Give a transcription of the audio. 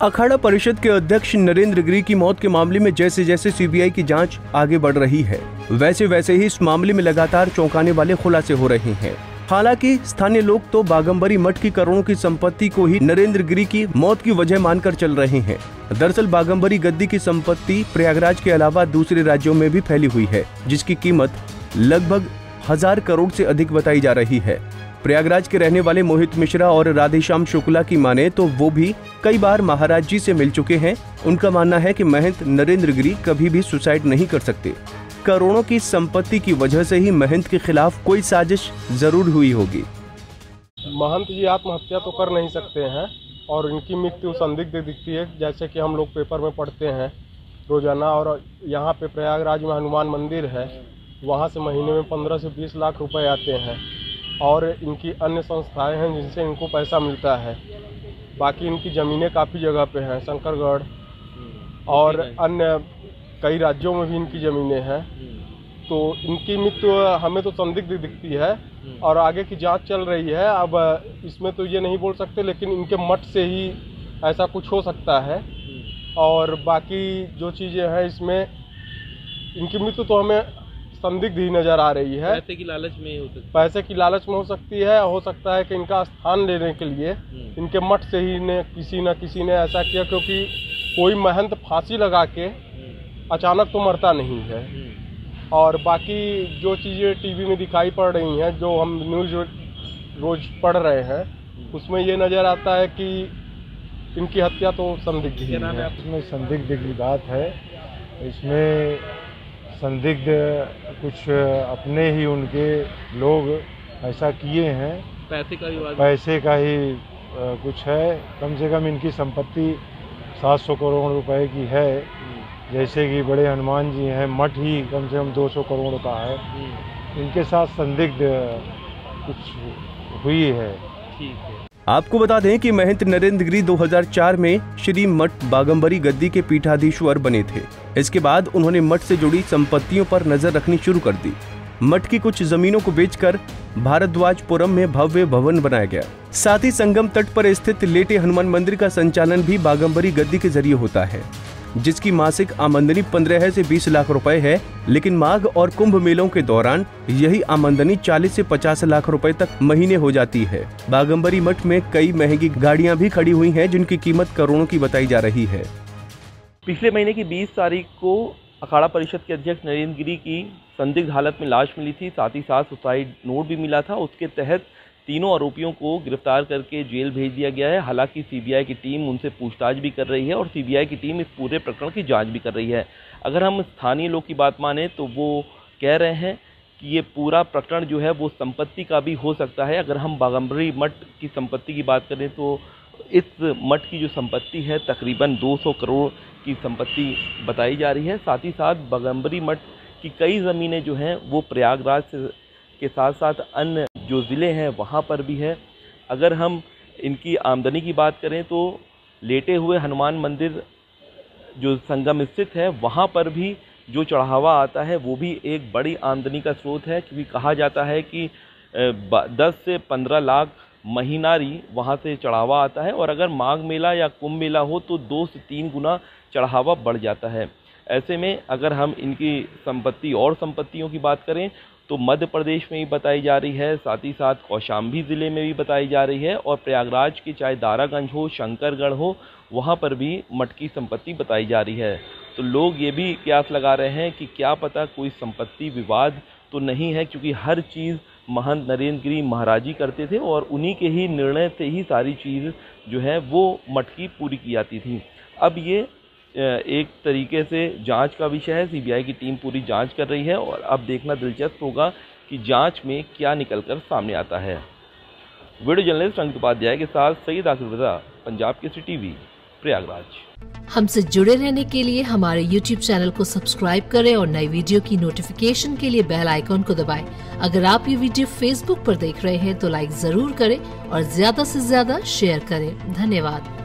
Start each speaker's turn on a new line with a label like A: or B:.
A: अखाड़ा परिषद के अध्यक्ष नरेंद्र गिरी की मौत के मामले में जैसे जैसे सीबीआई की जाँच आगे बढ़ रही है वैसे वैसे ही इस मामले में लगातार चौंकाने वाले खुलासे हो रहे हैं। हालाँकि, स्थानीय लोग तो बागम्बरी मठ की करोड़ों की संपत्ति को ही नरेंद्र गिरी की मौत की वजह मानकर चल रहे हैं। दरअसल बागम्बरी गद्दी की संपत्ति प्रयागराज के अलावा दूसरे राज्यों में भी फैली हुई है, जिसकी कीमत लगभग हज़ार करोड़ से अधिक बताई जा रही है। प्रयागराज के रहने वाले मोहित मिश्रा और राधेश्याम शुक्ला की माने तो वो भी कई बार महाराज जी से मिल चुके हैं। उनका मानना है कि महंत नरेंद्र गिरी कभी भी सुसाइड नहीं कर सकते। करोड़ों की संपत्ति की वजह से ही महंत के खिलाफ कोई साजिश ज़रूर हुई होगी।
B: महंत जी, आत्महत्या तो कर नहीं सकते हैं और इनकी मृत्यु संदिग्ध दिखती है, जैसे कि हम लोग पेपर में पढ़ते हैं। रोज़ाना और यहाँ पे प्रयागराज में हनुमान मंदिर है, वहाँ से महीने में पंद्रह से बीस लाख रुपए आते हैं। और इनकी अन्य संस्थाएँ हैं जिनसे इनको पैसा मिलता है। बाकी इनकी ज़मीनें काफ़ी जगह पे हैं शंकरगढ़ और अन्य कई राज्यों में भी इनकी ज़मीनें हैं। तो इनकी मृत्यु हमें तो संदिग्ध दिखती है और आगे की जाँच चल रही है। अब इसमें तो ये नहीं बोल सकते लेकिन इनके मठ से ही ऐसा कुछ हो सकता है। और बाकी जो चीज़ें हैं इसमें इनकी मृत्यु तो हमें संदिग्ध ही नज़र आ रही है।
C: पैसे की लालच में हो सकती
B: पैसे की लालच में हो सकती है हो सकता है कि इनका स्थान लेने के लिए
C: हम्म।
B: इनके मठ से ही ने किसी न किसी ने ऐसा किया क्योंकि कोई महंत फांसी लगा के
C: हम्म,
B: अचानक तो मरता नहीं है।
C: हम्म,
B: और बाकी जो चीज़ें टीवी में दिखाई पड़ रही हैं जो हम न्यूज़ रोज पढ़ रहे हैं उसमें ये नज़र आता है कि इनकी हत्या तो संदिग्ध ही
C: है
B: है।
D: इसमें संदिग्ध की बात है। इसमें संदिग्ध कुछ अपने ही उनके लोग ऐसा किए हैं।
C: पैसे का विवाद
D: पैसे का ही कुछ है। कम से कम इनकी संपत्ति 700 करोड़ रुपए की है। जैसे कि बड़े हनुमान जी हैं मठ ही कम से कम 200 करोड़ का है।
C: हम्म,
D: इनके साथ संदिग्ध कुछ हुई है।
C: ठीक है।
A: आपको बता दें कि महंत नरेंद्र गिरी 2004 में श्री मठ बागम्बरी गद्दी के पीठाधीश्वर बने थे। इसके बाद उन्होंने मठ से जुड़ी संपत्तियों पर नज़र रखनी शुरू कर दी। मठ की कुछ जमीनों को बेचकर भारद्वाजपुरम में भव्य भवन बनाया गया। साथ ही संगम तट पर स्थित लेटे हनुमान मंदिर का संचालन भी बागम्बरी गद्दी के ज़रिए होता है। जिसकी मासिक आमदनी 15 से 20 लाख रुपए है, लेकिन माघ और कुंभ मेलों के दौरान यही आमदनी 40 से 50 लाख रुपए तक महीने हो जाती है। बागम्बरी मठ में कई महँगी गाड़ियाँ भी खड़ी हुई हैं, जिनकी कीमत करोड़ों की बताई जा रही है।
C: पिछले महीने की 20 तारीख को अखाड़ा परिषद के अध्यक्ष नरेंद्र गिरी की संदिग्ध हालत में लाश मिली थी। साथ ही साथ सुसाइड नोट भी मिला था। उसके तहत तीनों आरोपियों को गिरफ़्तार करके जेल भेज दिया गया है। हालाँकि सीबीआई की टीम उनसे पूछताछ भी कर रही है और सीबीआई की टीम इस पूरे प्रकरण की जाँच भी कर रही है। अगर हम स्थानीय लोग की बात माने तो वो कह रहे हैं कि ये पूरा प्रकरण जो है वो संपत्ति का भी हो सकता है। अगर हम बागम्बरी मठ की संपत्ति की बात करें तो इस मठ की जो संपत्ति है तकरीबन 200 करोड़ की संपत्ति बताई जा रही है। साथ ही साथ बागम्बरी मठ की कई ज़मीनें जो हैं वो प्रयागराज के साथ साथ अन्य जो ज़िले हैं, वहाँ पर भी है। अगर हम इनकी आमदनी की बात करें तो लेटे हुए हनुमान मंदिर जो संगम स्थित है, वहाँ पर भी जो चढ़ावा आता है, वो भी एक बड़ी आमदनी का स्रोत है, क्योंकि कहा जाता है कि 10 से 15 लाख महीनारी वहाँ से चढ़ावा आता है, और अगर माघ मेला या कुंभ मेला हो तो दो से तीन गुना चढ़ावा बढ़ जाता है। ऐसे में अगर हम इनकी संपत्ति और संपत्तियों की बात करें तो मध्य प्रदेश में भी बताई जा रही है, साथ ही साथ कौशाम्बी ज़िले में भी बताई जा रही है और प्रयागराज की चाहे दारागंज हो, शंकरगढ़ हो, वहाँ पर भी मटकी संपत्ति बताई जा रही है। तो लोग ये भी क्यास लगा रहे हैं कि क्या पता कोई संपत्ति विवाद तो नहीं है, क्योंकि हर चीज़ महंत नरेंद्र गिरी महाराज जी करते थे और उन्हीं के ही निर्णय से ही सारी चीज़ जो है वो मटकी पूरी की जाती थी। अब ये एक तरीके से जाँच का विषय है। सीबीआई की टीम पूरी जाँच कर रही है और अब देखना दिलचस्प होगा कि जाँच में क्या निकल कर सामने आता है। वीडियो जर्नलिस्ट अंकित उपाध्याय के साथ सईद आखिर रजा, पंजाब केसरी टीवी, प्रयागराज।
E: हमसे जुड़े रहने के लिए हमारे YouTube चैनल को सब्सक्राइब करें और नई वीडियो की नोटिफिकेशन के लिए बेल आइकॉन को दबाएँ। अगर आप ये वीडियो Facebook पर देख रहे हैं तो लाइक ज़रूर करें और ज़्यादा से ज़्यादा शेयर करें। धन्यवाद।